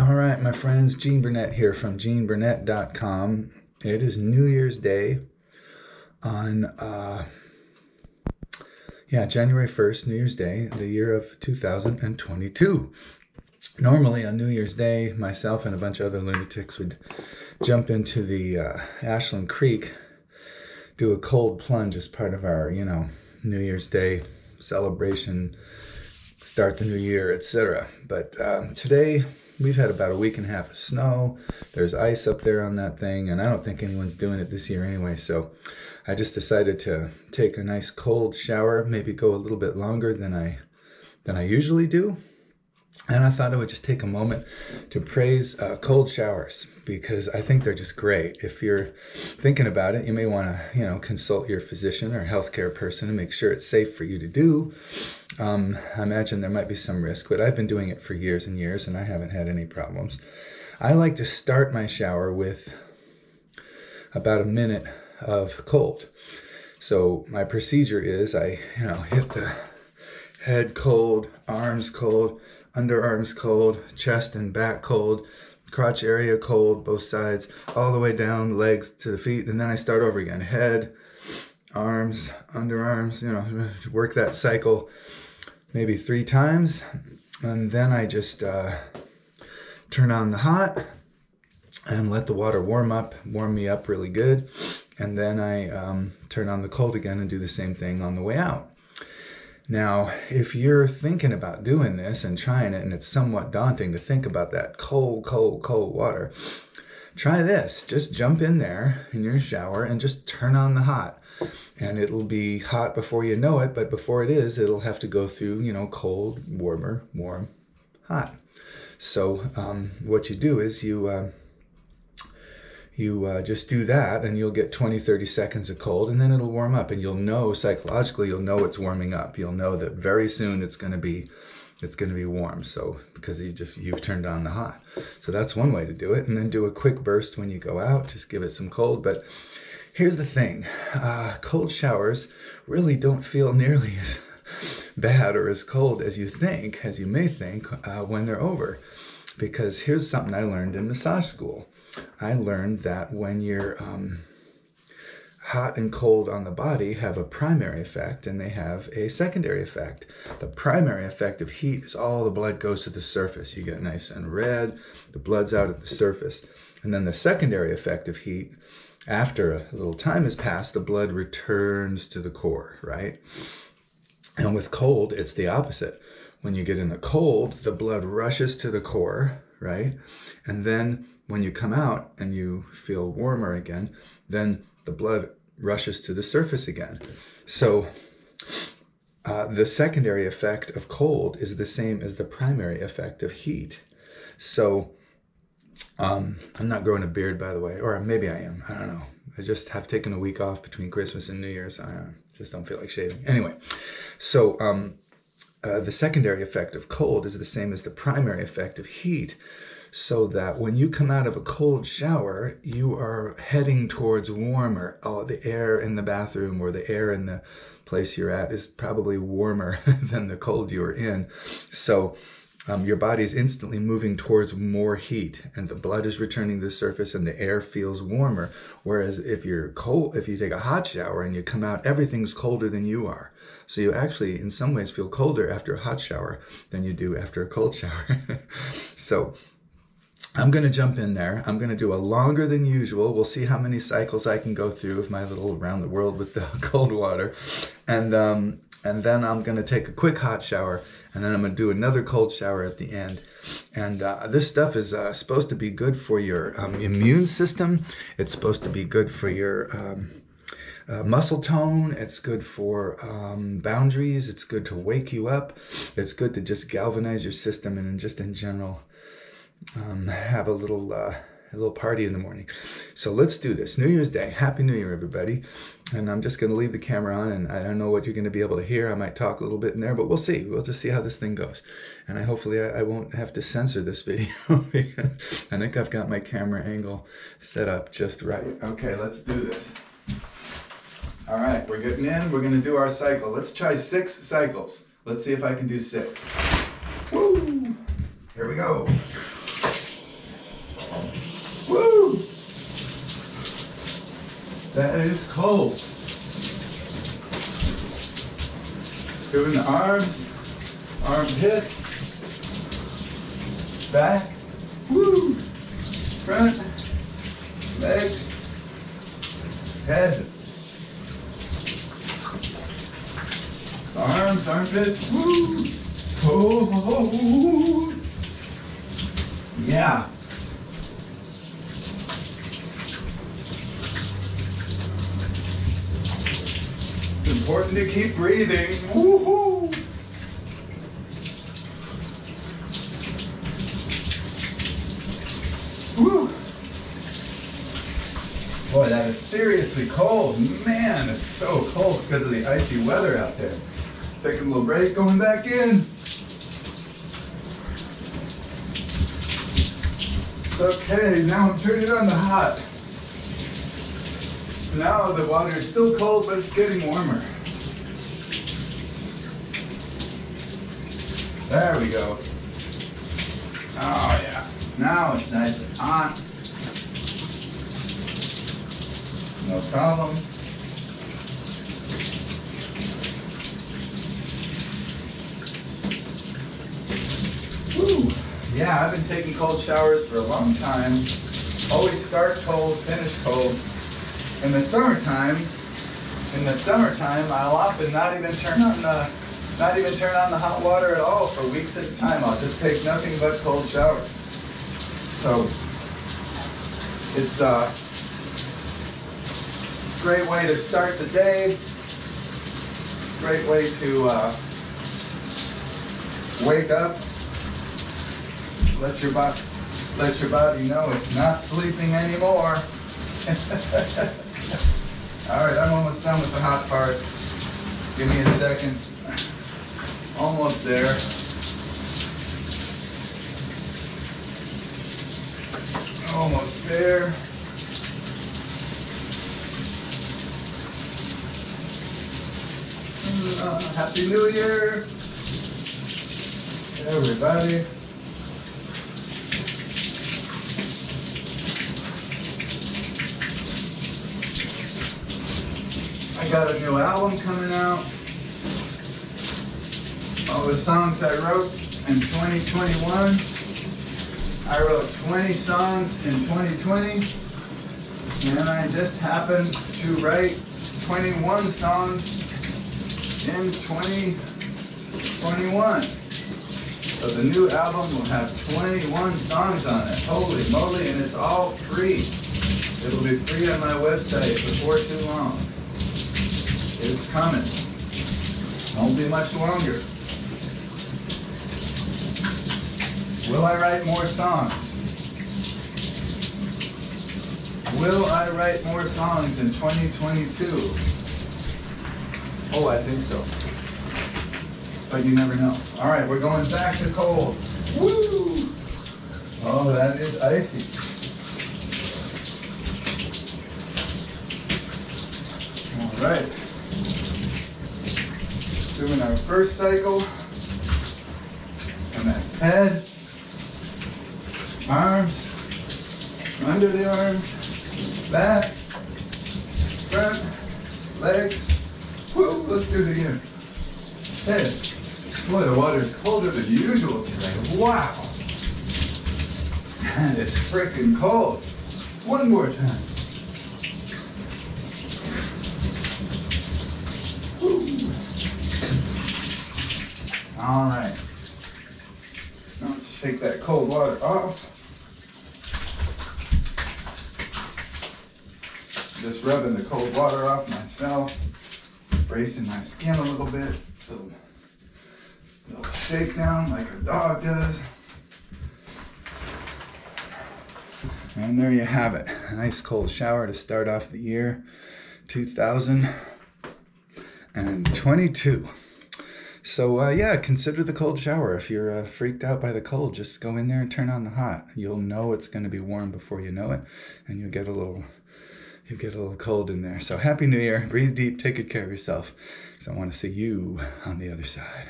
All right, my friends, Gene Burnett here from geneburnett.com. It is New Year's Day on, uh, yeah, January 1st, New Year's Day, the year of 2022. Normally on New Year's Day, myself and a bunch of other lunatics would jump into the uh, Ashland Creek, do a cold plunge as part of our, you know, New Year's Day celebration, start the new year, etc. But uh, today, we've had about a week and a half of snow. There's ice up there on that thing, and I don't think anyone's doing it this year anyway. So I just decided to take a nice cold shower, maybe go a little bit longer than I than I usually do. And I thought I would just take a moment to praise uh, cold showers because I think they're just great. If you're thinking about it, you may want to, you know, consult your physician or healthcare person and make sure it's safe for you to do. Um, I imagine there might be some risk, but I've been doing it for years and years and I haven't had any problems. I like to start my shower with about a minute of cold. So my procedure is I, you know, hit the head cold, arms cold, underarms cold, chest and back cold, crotch area cold, both sides, all the way down, legs to the feet, and then I start over again. Head, arms, underarms, you know, work that cycle maybe three times. And then I just uh, turn on the hot and let the water warm up, warm me up really good. And then I um, turn on the cold again and do the same thing on the way out. Now, if you're thinking about doing this and trying it, and it's somewhat daunting to think about that cold, cold, cold water, try this. Just jump in there in your shower and just turn on the hot. And it'll be hot before you know it, but before it is, it'll have to go through, you know, cold, warmer, warm, hot. So, um, what you do is you. Uh, you uh, just do that and you'll get 20 30 seconds of cold and then it'll warm up and you'll know psychologically you'll know it's warming up. You'll know that very soon it's going to be it's going to be warm. So because you just you've turned on the hot. So that's one way to do it and then do a quick burst when you go out just give it some cold. But here's the thing uh, cold showers really don't feel nearly as bad or as cold as you think as you may think uh, when they're over. Because here's something i learned in massage school I learned that when you're um, hot and cold on the body have a primary effect and they have a secondary effect. The primary effect of heat is all the blood goes to the surface. You get nice and red, the blood's out at the surface. And then the secondary effect of heat, after a little time has passed, the blood returns to the core, right? And with cold, it's the opposite. When you get in the cold, the blood rushes to the core, right? And then when you come out and you feel warmer again, then the blood rushes to the surface again. So uh, the secondary effect of cold is the same as the primary effect of heat. So um, I'm not growing a beard, by the way, or maybe I am. I don't know. I just have taken a week off between Christmas and New Year's. I just don't feel like shaving. Anyway, so um, uh, the secondary effect of cold is the same as the primary effect of heat so that when you come out of a cold shower, you are heading towards warmer. Oh, the air in the bathroom or the air in the place you're at is probably warmer than the cold you are in. So um, your body is instantly moving towards more heat and the blood is returning to the surface and the air feels warmer. Whereas if you're cold, if you take a hot shower and you come out, everything's colder than you are. So you actually, in some ways, feel colder after a hot shower than you do after a cold shower. so I'm going to jump in there. I'm going to do a longer than usual. We'll see how many cycles I can go through of my little around the world with the cold water. And, um, and then I'm going to take a quick hot shower. And then I'm going to do another cold shower at the end. And uh, this stuff is uh, supposed to be good for your um, immune system. It's supposed to be good for your um, uh, muscle tone. It's good for um, boundaries. It's good to wake you up. It's good to just galvanize your system and just in general um, have a little uh, a little party in the morning. So let's do this. New Year's Day. Happy New Year, everybody. And I'm just going to leave the camera on, and I don't know what you're going to be able to hear. I might talk a little bit in there, but we'll see. We'll just see how this thing goes. And I hopefully I, I won't have to censor this video because I think I've got my camera angle set up just right. Okay, let's do this. All right, we're getting in. We're going to do our cycle. Let's try six cycles. Let's see if I can do six. Woo! Here we go. That is cold. Doing the arms, armpits, back, woo, front, legs, head. Arms, armpits, woo, oh, yeah. It's important to keep breathing. Woohoo! Woo! Boy, that is seriously cold. Man, it's so cold because of the icy weather out there. Taking a little break, going back in. Okay, now I'm turning on the hot. Now the water is still cold, but it's getting warmer. There we go. Oh yeah. Now it's nice and hot. No problem. Woo. Yeah, I've been taking cold showers for a long time. Always start cold, finish cold. In the summertime, in the summertime, I'll often not even turn on the not even turn on the hot water at all for weeks at a time. I'll just take nothing but cold showers. So it's a great way to start the day. Great way to uh, wake up. Let your body let your body know it's not sleeping anymore. All right, I'm almost done with the hot part. Give me a second. Almost there. Almost there. Uh, Happy New Year, everybody. I got a new album coming out. All the songs I wrote in 2021. I wrote 20 songs in 2020. And I just happened to write 21 songs in 2021. So the new album will have 21 songs on it. Holy moly, and it's all free. It'll be free on my website before too long. It's coming. Won't be much longer. Will I write more songs? Will I write more songs in 2022? Oh, I think so. But you never know. All right, we're going back to cold. Woo! Oh, that is icy. All right. Doing our first cycle. And that's head, arms, under the arms, back, front, legs. Woo, let's do it again. Head. Boy, the water is colder than usual today. Wow. And it's freaking cold. One more time. All right. Now let's shake that cold water off. Just rubbing the cold water off myself, bracing my skin a little bit. Little, little shakedown like a dog does. And there you have it. A nice cold shower to start off the year 2022. So, uh, yeah, consider the cold shower. If you're uh, freaked out by the cold, just go in there and turn on the hot. You'll know it's going to be warm before you know it, and you'll get a little. You get a little cold in there. So, Happy New Year. Breathe deep. Take good care of yourself. Because I want to see you on the other side.